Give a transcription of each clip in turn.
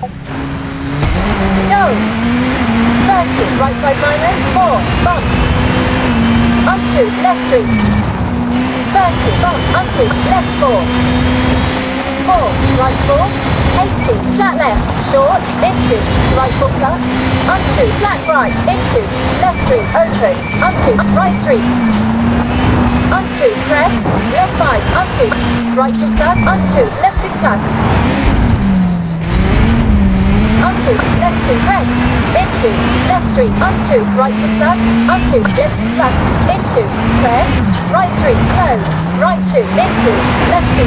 Go! 30, right 5 minus, 4, bump. Onto, left 3. 30, bump, onto, left 4. 4, right 4. 80, flat left, short, into, right 4 plus. Onto, flat right, into, left 3, open. Onto, right 3. Onto, crest, left 5, onto, right 2 plus, onto, left 2 plus. Onto, left 2 crest, into, left 3, onto, right 2 plus, onto, left 2 plus, into, crest, right 3, closed, right 2, into, left 2,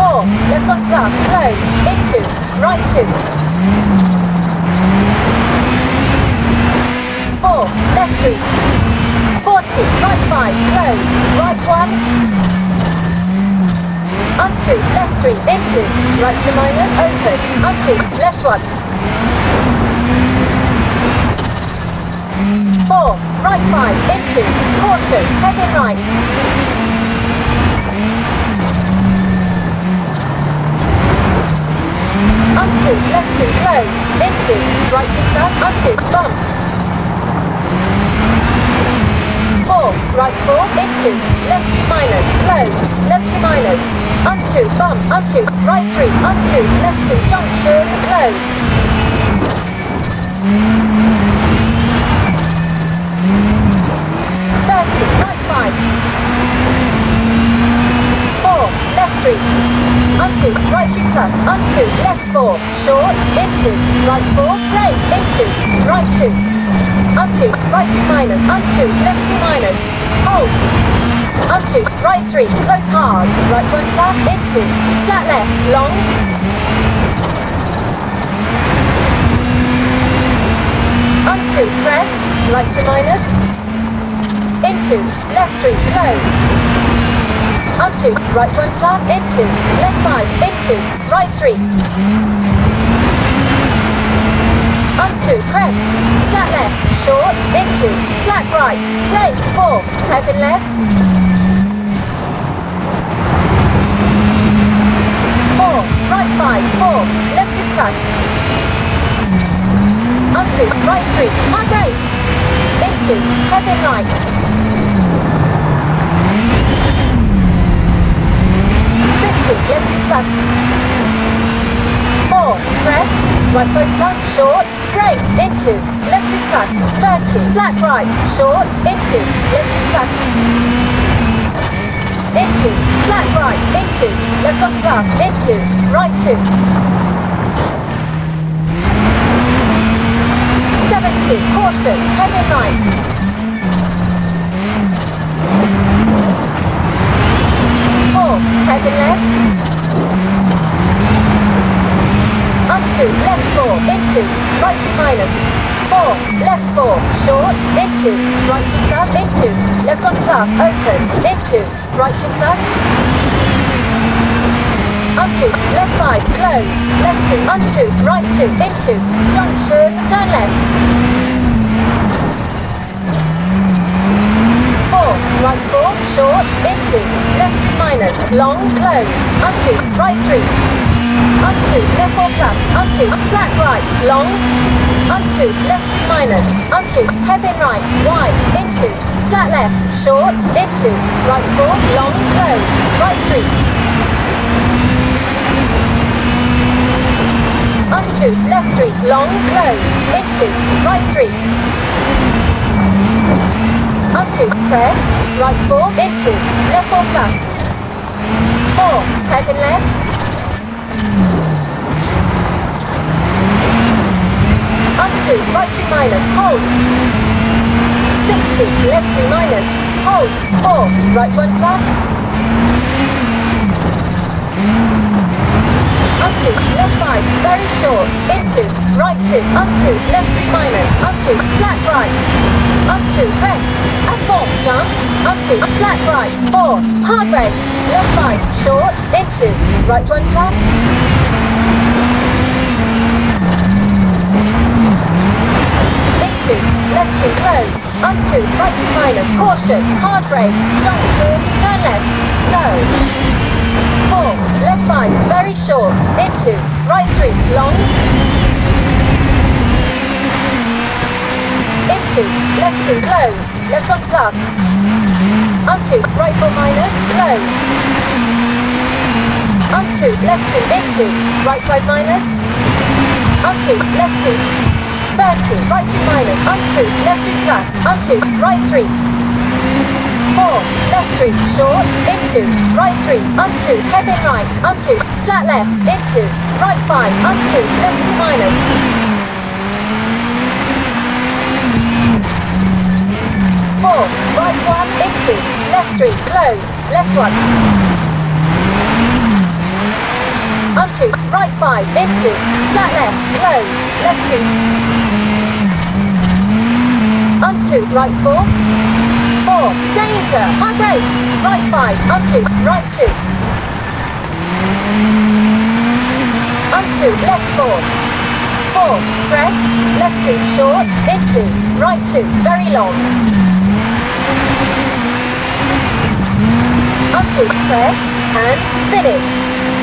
4, left 1 plus, closed, into, right 2, 4, left 3, 40, right 5, closed, right 1, onto, left 3, into, right 2 minus, open, onto, left 1. 4, right 5, into, caution, head in right. Onto, left 2, closed, into, right 2 plus, onto, bump. 4, right 4, into, left 3 minus, closed, left 2 minus, onto, bump, onto, right 3, onto, left 2, junction, closed. 30, right 5. 4, left 3. Onto, right 3 plus, onto, left 4, short, into, right 4, brake, into, right 2. Onto, right 3 minus, onto, left 2 minus, hold. Onto, right 3, close hard, right 1 plus, into, flat left, long. Onto, crest, right 2 minus, into, left 3, closed. Onto, right 1 plus, into, left 5, into, right 3. Onto, crest, flat left, short, into, flat right, brake, 4, hairpin left. 4, right 5, 4, left 2 plus. Onto, right 3, hard brake. Into, hairpin right. 50, left 2 plus. 4, crest, right 5 plus, short, brake, into, left 2 plus, 30, flat right, short, into, left 2 plus. Into, flat right, into, left 1 plus, into, right 2. 70, caution, head in right. Four, head in left. Onto, left four, into, right three minus. Four, left four, short, into, right two plus, into, left one plus, open, into, right two plus. Onto, left five, close, left two, onto, right two, into, junction, turn left. Four, right four, short, into, left three minus, long, closed, onto, right three. Onto, left four plus, onto, flat right, long, onto, left three minus, onto, hairpin right, wide, into, flat left, short, into, right four, long, closed, right three. Onto, left three, long, closed, into, right three. Onto, crest, right four, into, left four plus. Four, head and left. Onto, right three minus, hold. 60, left two minus, hold. Four, right one plus. Onto, left five, very short, into, right two, onto, left three minus, onto, flat right, onto, crest, and four, jump, onto, flat right, four, hard brake, left five, short, into, right one plus, 2, right minus, caution, hard brake, junction, turn left, snow. 4, left 5, very short, into, right 3, long. Into, left 2, closed, left 1 plus. Onto, right 4 minus, closed. Onto, left 2, into, right 5 minus. Onto, left 2, 30, right three minus, onto, left three plus, onto, right three, four, left three, short, into, right three, onto, head in right, onto, flat left, into, right five, onto, left two minus. Four, right one, into, left three, closed, left one. Onto, right five, into, flat left, closed, left two. Onto, right four, four, danger, high brake, right five, onto, right two. Onto, left four, four, crest, left two, short, into, right two, very long. Onto, crest, and finished.